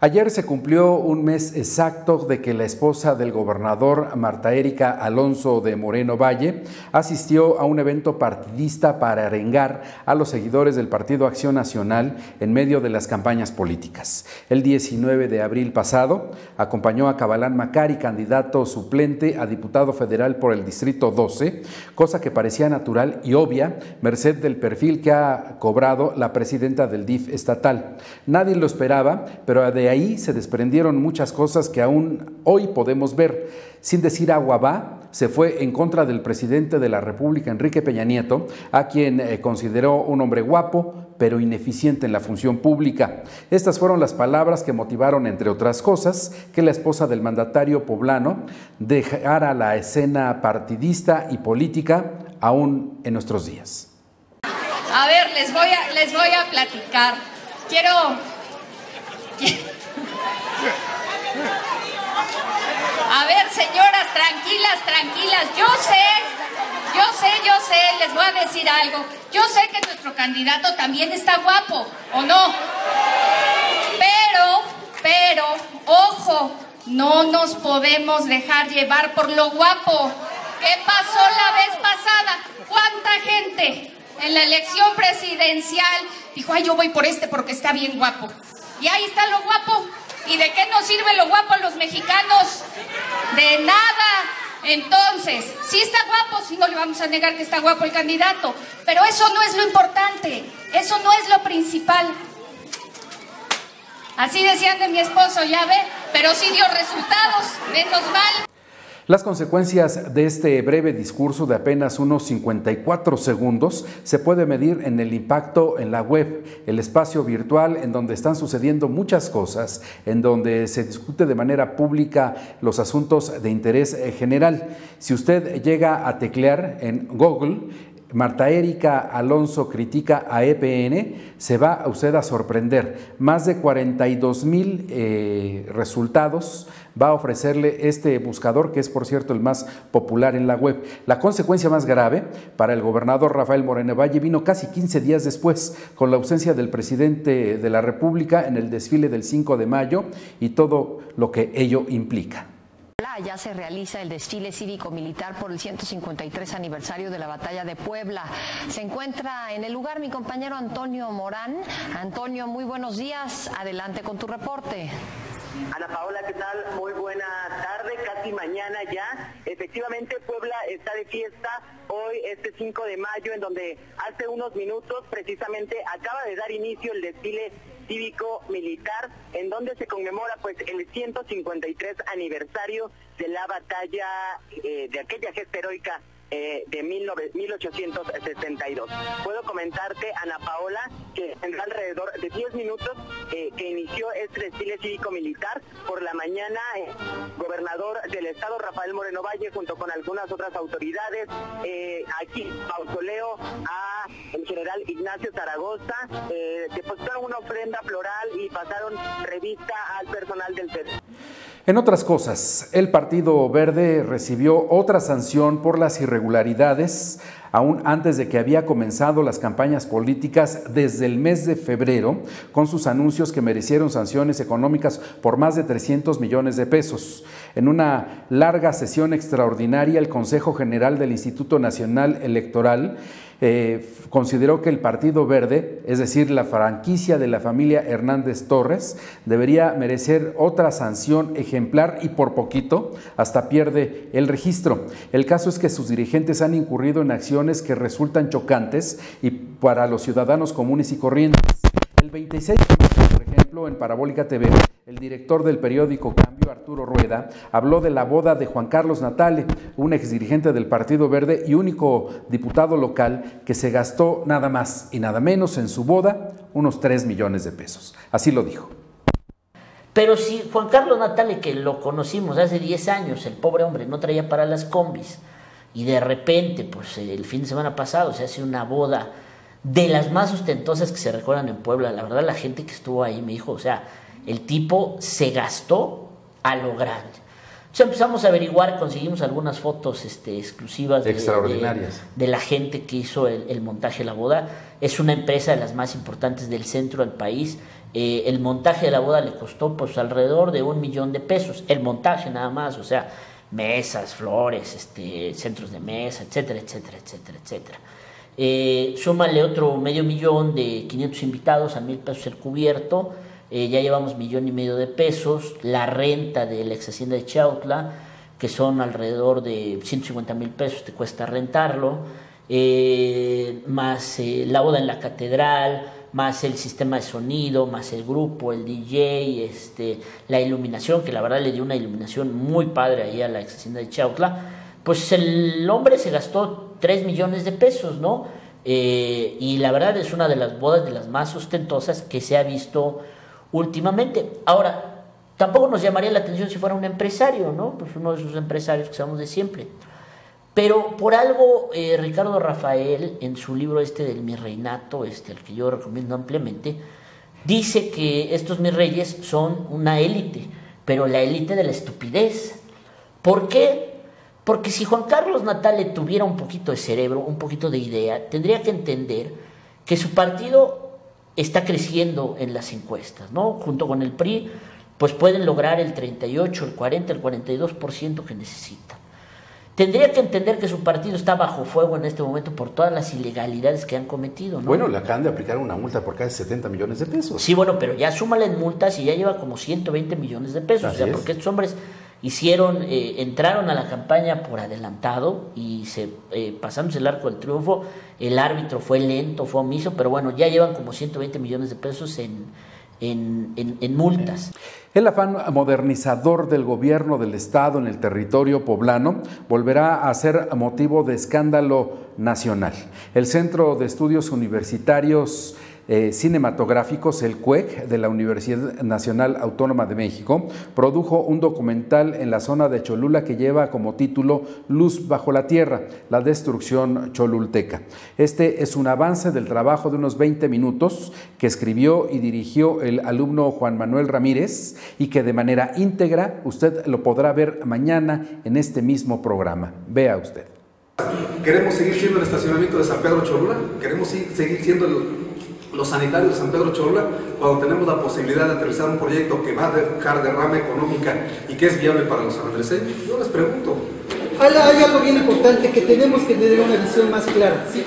Ayer se cumplió un mes exacto de que la esposa del gobernador Marta Erika Alonso de Moreno Valle asistió a un evento partidista para arengar a los seguidores del Partido Acción Nacional en medio de las campañas políticas. El 19 de abril pasado acompañó a Cabalán Macari, candidato suplente a diputado federal por el Distrito 12, cosa que parecía natural y obvia, merced del perfil que ha cobrado la presidenta del DIF estatal. Nadie lo esperaba, pero de ahí se desprendieron muchas cosas que aún hoy podemos ver. Sin decir agua va, se fue en contra del presidente de la República, Enrique Peña Nieto, a quien eh, consideró un hombre guapo, pero ineficiente en la función pública. Estas fueron las palabras que motivaron, entre otras cosas, que la esposa del mandatario poblano dejara la escena partidista y política aún en nuestros días. A ver, les voy a, les voy a platicar. Quiero a ver, señoras, tranquilas, tranquilas. Yo sé, yo sé, yo sé, les voy a decir algo. Yo sé que nuestro candidato también está guapo, ¿o no? Pero, pero, ojo, no nos podemos dejar llevar por lo guapo. ¿Qué pasó la vez pasada? ¿Cuánta gente en la elección presidencial dijo, ay, yo voy por este porque está bien guapo? Y ahí está lo guapo. ¿Y de qué nos sirve lo guapo a los mexicanos? De nada. Entonces, si está guapo, si no le vamos a negar que está guapo el candidato, pero eso no es lo importante, eso no es lo principal. Así decían de mi esposo, ya ve, pero sí dio resultados, menos mal. Las consecuencias de este breve discurso de apenas unos 54 segundos se puede medir en el impacto en la web, el espacio virtual en donde están sucediendo muchas cosas, en donde se discute de manera pública los asuntos de interés general. Si usted llega a teclear en Google, Marta Erika Alonso critica a EPN, se va a usted a sorprender. Más de 42 mil eh, resultados va a ofrecerle este buscador, que es por cierto el más popular en la web. La consecuencia más grave para el gobernador Rafael Moreno Valle vino casi 15 días después, con la ausencia del presidente de la República en el desfile del 5 de mayo y todo lo que ello implica. Ya se realiza el desfile cívico-militar por el 153 aniversario de la batalla de Puebla. Se encuentra en el lugar mi compañero Antonio Morán. Antonio, muy buenos días. Adelante con tu reporte. Ana Paola, ¿qué tal? Muy buena tarde, casi mañana ya. Efectivamente, Puebla está de fiesta hoy, este 5 de mayo, en donde hace unos minutos precisamente acaba de dar inicio el desfile cívico militar en donde se conmemora pues el 153 aniversario de la batalla eh, de aquella gesta heroica eh, de 1862. Puedo comentarte, Ana Paola, que en alrededor de 10 minutos eh, que inició este desfile cívico-militar. Por la mañana, el gobernador del estado, Rafael Moreno Valle, junto con algunas otras autoridades, aquí, mausoleo a el general Ignacio Zaragoza, depositaron una ofrenda floral y pasaron revista al personal. En otras cosas, el Partido Verde recibió otra sanción por las irregularidades aún antes de que había comenzado las campañas políticas desde el mes de febrero, con sus anuncios que merecieron sanciones económicas por más de 300 millones de pesos. En una larga sesión extraordinaria, el Consejo General del Instituto Nacional Electoral eh, consideró que el Partido Verde, es decir, la franquicia de la familia Hernández Torres, debería merecer otra sanción ejemplar y por poquito hasta pierde el registro. El caso es que sus dirigentes han incurrido en acciones que resultan chocantes y para los ciudadanos comunes y corrientes. El 26 de por ejemplo, en Parabólica TV, el director del periódico Cambio, Arturo Rueda, habló de la boda de Juan Carlos Natale, un exdirigente del Partido Verde y único diputado local que se gastó nada más y nada menos en su boda unos 3 millones de pesos. Así lo dijo. Pero si Juan Carlos Natale, que lo conocimos hace 10 años, el pobre hombre no traía para las combis, y de repente, pues el fin de semana pasado se hace una boda de las más ostentosas que se recuerdan en Puebla. La verdad, la gente que estuvo ahí me dijo, o sea, el tipo se gastó a lo grande. Entonces empezamos a averiguar, conseguimos algunas fotos este, exclusivas de, Extraordinarias. de, de la gente que hizo el, el montaje de la boda. Es una empresa de las más importantes del centro del país. Eh, el montaje de la boda le costó pues alrededor de un millón de pesos. El montaje nada más, o sea, mesas, flores, este, centros de mesa, etcétera, etcétera, etcétera, etcétera. Eh, súmale otro medio millón de 500 invitados a mil pesos el cubierto. Eh, ya llevamos millón y medio de pesos. La renta de la ex hacienda de Chautla, que son alrededor de 150 mil pesos, te cuesta rentarlo. Eh, más eh, la boda en la catedral, más el sistema de sonido, más el grupo, el DJ, este, la iluminación, que la verdad le dio una iluminación muy padre ahí a la ex hacienda de Chautla. Pues el hombre se gastó 3 millones de pesos, ¿no? Y la verdad es una de las bodas de las más ostentosas que se ha visto últimamente. Ahora, tampoco nos llamaría la atención si fuera un empresario, ¿no? Pues uno de esos empresarios que sabemos de siempre. Pero por algo, eh, Ricardo Rafael, en su libro este del Mi Reinato, este, el que yo recomiendo ampliamente, dice que estos mis reyes son una élite, pero la élite de la estupidez. ¿Por qué? Porque si Juan Carlos Natale tuviera un poquito de cerebro, un poquito de idea, tendría que entender que su partido está creciendo en las encuestas, ¿no? Junto con el PRI, pues pueden lograr el 38, el 40, el 42% que necesitan. Tendría que entender que su partido está bajo fuego en este momento por todas las ilegalidades que han cometido, ¿no? Bueno, le acaban de aplicar una multa por casi 70 millones de pesos. Sí, bueno, pero ya súmale en multas y ya lleva como 120 millones de pesos. Así o sea, es. porque estos hombres hicieron, eh, entraron a la campaña por adelantado y se eh, el arco del triunfo. El árbitro fue lento, fue omiso, pero bueno, ya llevan como 120 millones de pesos en, en- en multas. El afán modernizador del gobierno del Estado en el territorio poblano volverá a ser motivo de escándalo nacional. El Centro de Estudios Universitarios eh, Cinematográficos, el CUEC, de la Universidad Nacional Autónoma de México, produjo un documental en la zona de Cholula que lleva como título Luz bajo la tierra, la destrucción cholulteca. Este es un avance del trabajo de unos 20 minutos que escribió y dirigió el alumno Juan Manuel Ramírez y que de manera íntegra usted lo podrá ver mañana en este mismo programa. Vea usted. Queremos seguir siendo el estacionamiento de San Pedro Cholula, queremos seguir siendo el- los sanitarios de San Pedro Cholula cuando tenemos la posibilidad de aterrizar un proyecto que va a dejar derrama económica y que es viable para los sanandreseños. Yo les pregunto, Hay, algo bien importante que tenemos que tener una visión más clara. ¿sí?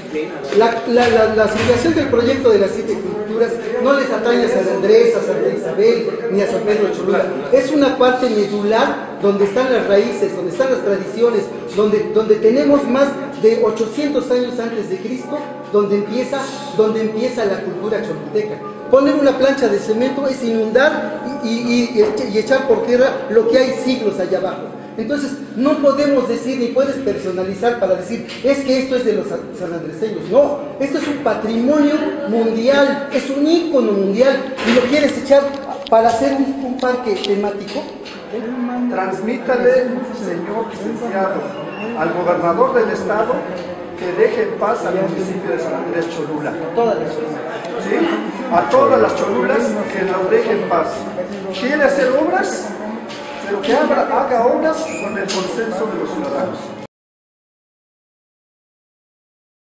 La, la, la, la asignación del proyecto de las siete culturas no les atañe a San Andrés, a Santa Isabel ni a San Pedro Cholula. Es una parte medular donde están las raíces, donde están las tradiciones, donde, donde tenemos más de 800 años antes de Cristo, donde empieza, donde empieza la cultura cholulteca. Poner una plancha de cemento es inundar y, y- y echar por tierra lo que hay siglos allá abajo. Entonces, no podemos decir ni puedes personalizar para decir, es que esto es de los san- sanandreseños. No, esto es un patrimonio mundial, es un ícono mundial y lo quieres echar para hacer un, un parque temático. Transmítale, señor licenciado, al gobernador del estado que deje en paz al municipio de San Andrés Cholula. A todas las cholulas que lo deje en paz. Quiere hacer obras, pero que haga, haga obras con el consenso de los ciudadanos.